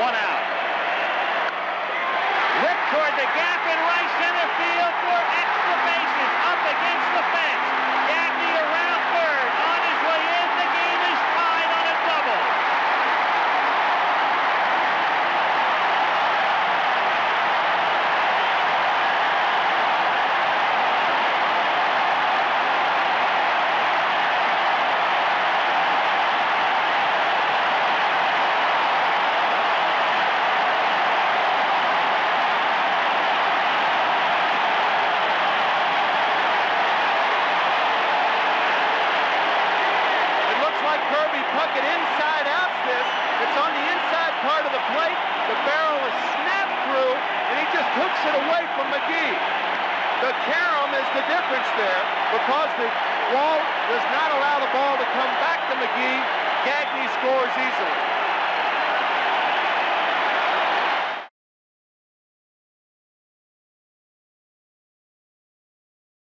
one out. Whip toward the gap in right center field for extra Kirby Puckett inside outs this. It's on the inside part of the plate. The barrel is snapped through, and he just hooks it away from McGee. The carom is the difference there because the wall does not allow the ball to come back to McGee. Gagne scores easily.